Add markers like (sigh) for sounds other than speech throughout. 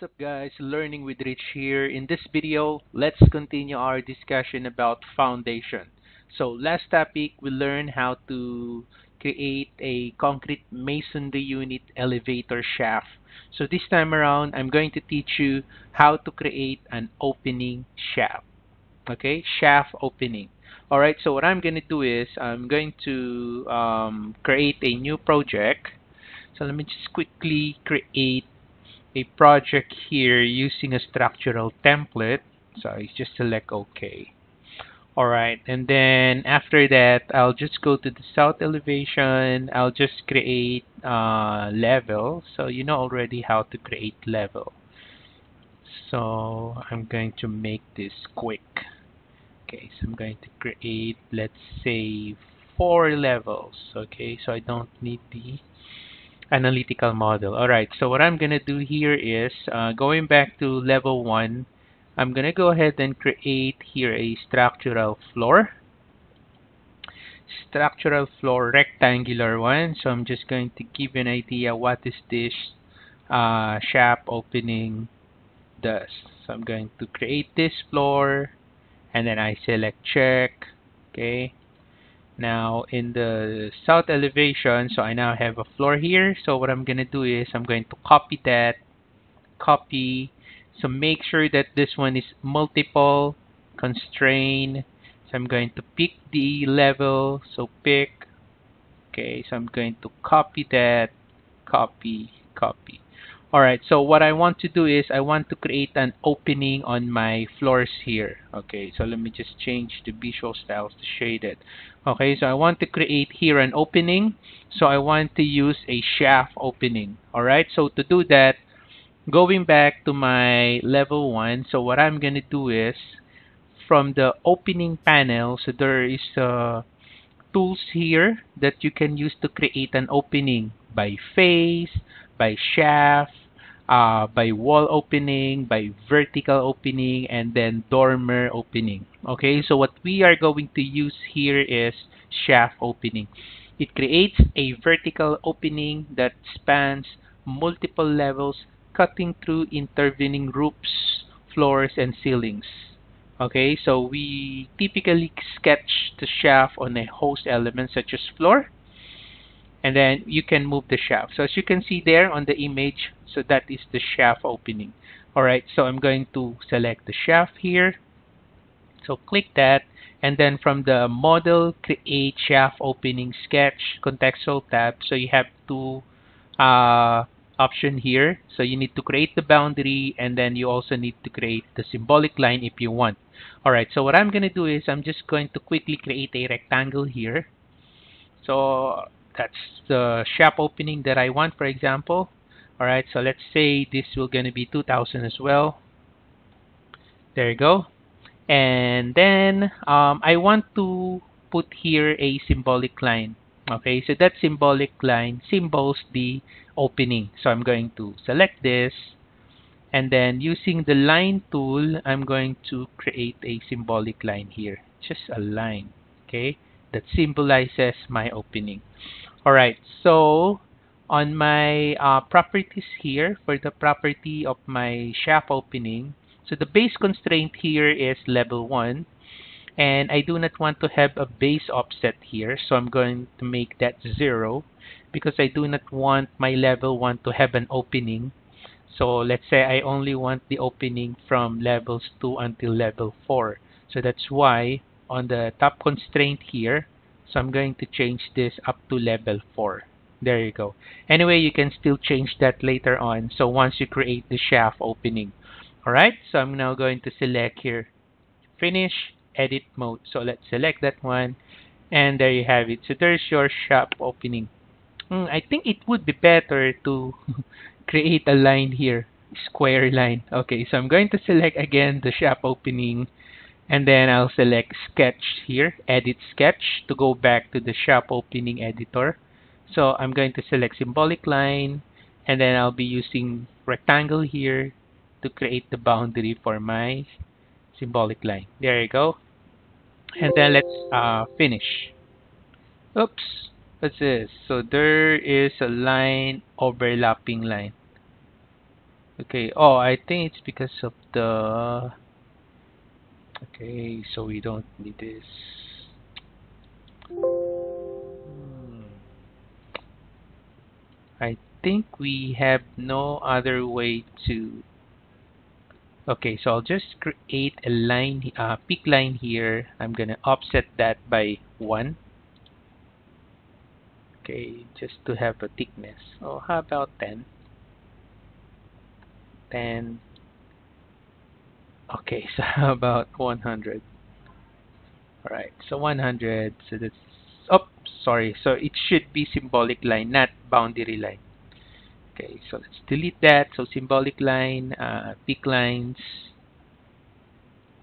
What's up guys, Learning with Rich here. In this video, let's continue our discussion about foundation. So last topic, we learned how to create a concrete masonry unit elevator shaft. So this time around, I'm going to teach you how to create an opening shaft. Okay, shaft opening. Alright, so what I'm going to do is, I'm going to um, create a new project. So let me just quickly create a project here using a structural template. So I just select OK. Alright, and then after that, I'll just go to the south elevation. I'll just create uh, level. So you know already how to create level. So I'm going to make this quick. Okay, so I'm going to create, let's say, four levels. Okay, so I don't need the analytical model. Alright, so what I'm going to do here is, uh, going back to level 1, I'm going to go ahead and create here a structural floor. Structural floor rectangular one. So I'm just going to give you an idea what is this uh, shaft opening does. So I'm going to create this floor and then I select check. Okay, now in the south elevation so I now have a floor here. So what I'm gonna do is I'm going to copy that copy. So make sure that this one is multiple constrain so I'm going to pick the level. So pick okay so I'm going to copy that copy copy Alright, so what I want to do is I want to create an opening on my floors here. Okay, so let me just change the visual styles to shaded. Okay, so I want to create here an opening. So I want to use a shaft opening. Alright, so to do that, going back to my level 1, so what I'm going to do is from the opening panel, so there is uh, tools here that you can use to create an opening by face, by shaft, uh, by wall opening, by vertical opening, and then dormer opening. Okay, so what we are going to use here is shaft opening. It creates a vertical opening that spans multiple levels, cutting through intervening roofs, floors, and ceilings. Okay, so we typically sketch the shaft on a host element such as floor, and then you can move the shaft. So as you can see there on the image, so that is the shaft opening. Alright, so I'm going to select the shaft here. So click that and then from the model create shaft opening sketch contextual tab so you have two uh, option here so you need to create the boundary and then you also need to create the symbolic line if you want alright so what I'm gonna do is I'm just going to quickly create a rectangle here so that's the shaft opening that I want for example. Alright so let's say this will gonna be 2000 as well. There you go. And then um, I want to put here a symbolic line. Okay so that symbolic line symbols the opening. So I'm going to select this and then using the line tool I'm going to create a symbolic line here. Just a line okay that symbolizes my opening. Alright so on my uh, properties here for the property of my shaft opening so the base constraint here is level 1 and I do not want to have a base offset here so I'm going to make that 0 because I do not want my level 1 to have an opening. So let's say I only want the opening from levels 2 until level 4 so that's why on the top constraint here so I'm going to change this up to level 4 there you go. Anyway, you can still change that later on. So once you create the shaft opening. Alright, so I'm now going to select here, finish, edit mode. So let's select that one. And there you have it. So there's your shaft opening. Mm, I think it would be better to (laughs) create a line here. Square line. Okay, so I'm going to select again the shaft opening. And then I'll select sketch here, edit sketch to go back to the shaft opening editor. So I'm going to select symbolic line and then I'll be using rectangle here to create the boundary for my symbolic line. There you go. And then let's uh, finish. Oops, what's this? So there is a line overlapping line. Okay, oh, I think it's because of the... Okay, so we don't need this. Hmm. I think we have no other way to... Okay, so I'll just create a line, uh, pick line here. I'm gonna offset that by 1. Okay, just to have a thickness. Oh, how about 10? 10 okay (laughs) so how about 100 all right so 100 so that's oh sorry so it should be symbolic line not boundary line. Okay so let's delete that so symbolic line uh, pick lines.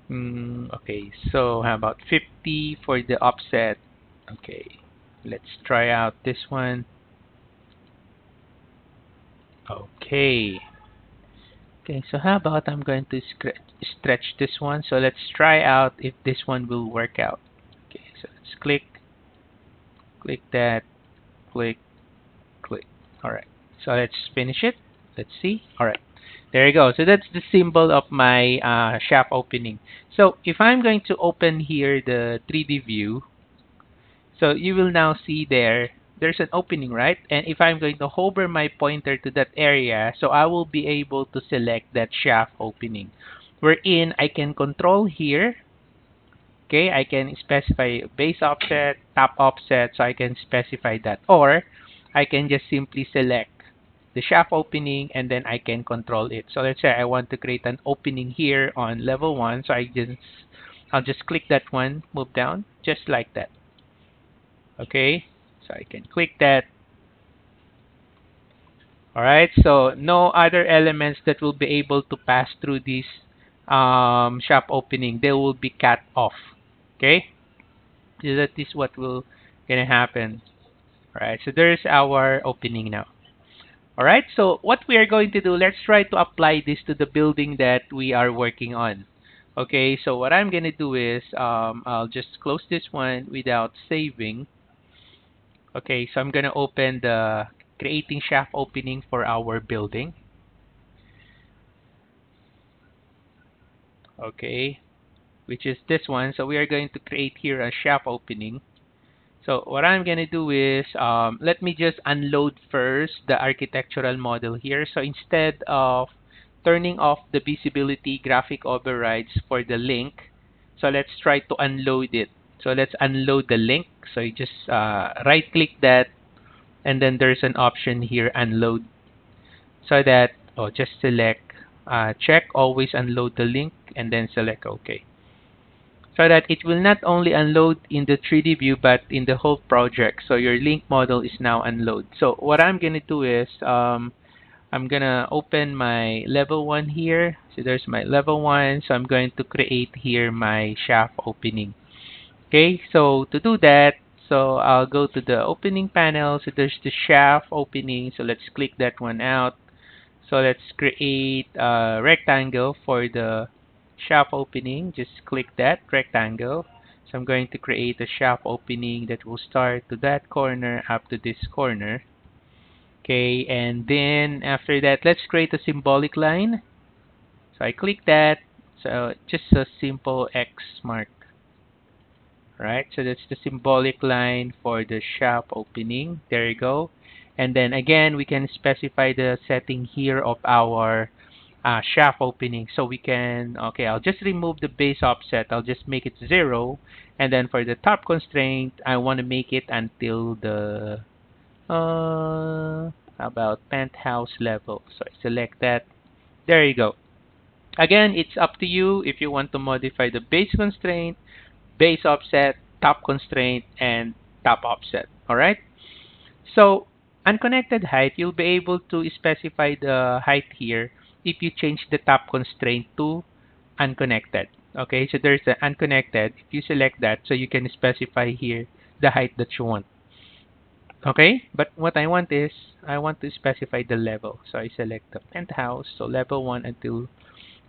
Mm, okay so how about 50 for the offset? Okay let's try out this one. Okay Okay, so how about I'm going to stretch this one. So let's try out if this one will work out. Okay, so let's click, click that, click, click. Alright, so let's finish it. Let's see. Alright, there you go. So that's the symbol of my uh, shaft opening. So if I'm going to open here the 3D view, so you will now see there there's an opening, right? And if I'm going to hover my pointer to that area, so I will be able to select that shaft opening. Wherein I can control here, okay, I can specify base offset, top offset, so I can specify that. Or I can just simply select the shaft opening and then I can control it. So let's say I want to create an opening here on level 1, so I just I'll just click that one, move down, just like that. Okay, so I can click that. Alright, so no other elements that will be able to pass through this um, shaft opening. They will be cut off. Okay? So that is what will gonna happen. Alright, so there's our opening now. Alright, so what we are going to do, let's try to apply this to the building that we are working on. Okay, so what I'm gonna do is um, I'll just close this one without saving. Okay, so I'm going to open the creating shaft opening for our building. Okay, which is this one. So we are going to create here a shaft opening. So what I'm going to do is, um, let me just unload first the architectural model here. So instead of turning off the visibility graphic overrides for the link, so let's try to unload it. So let's unload the link. So you just uh, right click that and then there's an option here unload. So that oh just select uh, check always unload the link and then select OK. So that it will not only unload in the 3D view but in the whole project. So your link model is now unload so what I'm gonna do is um, I'm gonna open my level 1 here. So there's my level 1 so I'm going to create here my shaft opening okay so to do that so I'll go to the opening panel. So there's the shaft opening. So let's click that one out. So let's create a rectangle for the shaft opening. Just click that rectangle. So I'm going to create a shaft opening that will start to that corner up to this corner. Okay and then after that let's create a symbolic line. So I click that. So just a simple X mark right? So that's the symbolic line for the shaft opening. There you go. And then again we can specify the setting here of our uh, shaft opening. So we can okay I'll just remove the base offset. I'll just make it zero. And then for the top constraint I want to make it until the uh, about penthouse level. So I select that. There you go. Again it's up to you if you want to modify the base constraint base offset, top constraint, and top offset. Alright? So, unconnected height, you'll be able to specify the height here if you change the top constraint to unconnected. Okay, so there's the unconnected. If you select that, so you can specify here the height that you want. Okay, but what I want is, I want to specify the level. So I select the penthouse, so level 1 until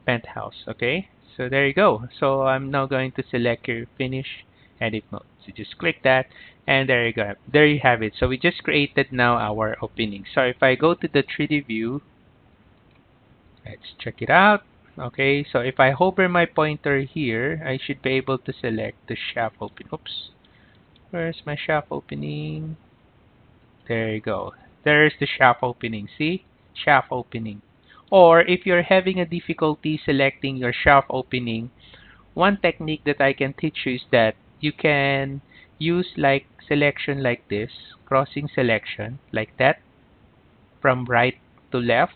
penthouse. Okay, so there you go so I'm now going to select your finish edit mode so just click that and there you go there you have it so we just created now our opening so if I go to the 3D view Let's check it out. Okay, so if I hover my pointer here, I should be able to select the shaft opening. Oops. Where's my shaft opening? There you go. There's the shaft opening. See? Shaft opening. Or if you're having a difficulty selecting your shaft opening, one technique that I can teach you is that you can use like selection like this, crossing selection like that from right to left.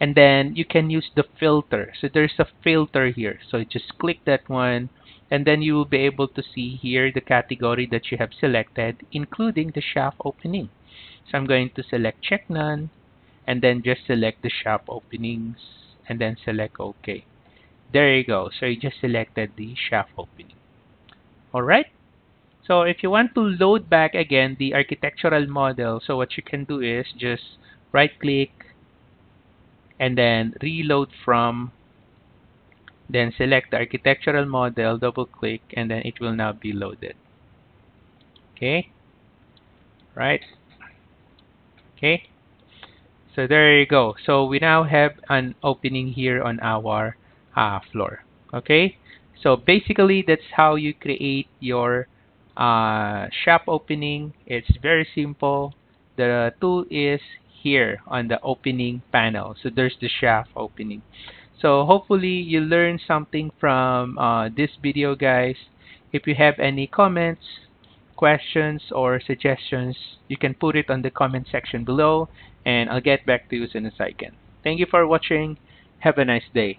And then you can use the filter. So there's a filter here. So just click that one and then you will be able to see here the category that you have selected including the shaft opening. So I'm going to select check none and then just select the shaft openings and then select OK. There you go. So you just selected the shaft opening. Alright so if you want to load back again the architectural model so what you can do is just right click and then reload from then select the architectural model double click and then it will now be loaded. Okay right? Okay so there you go so we now have an opening here on our uh, floor okay so basically that's how you create your uh, shaft opening it's very simple the tool is here on the opening panel. So there's the shaft opening. So hopefully you learned something from uh, this video guys. If you have any comments, questions, or suggestions, you can put it on the comment section below and I'll get back to you as soon as I can. Thank you for watching. Have a nice day.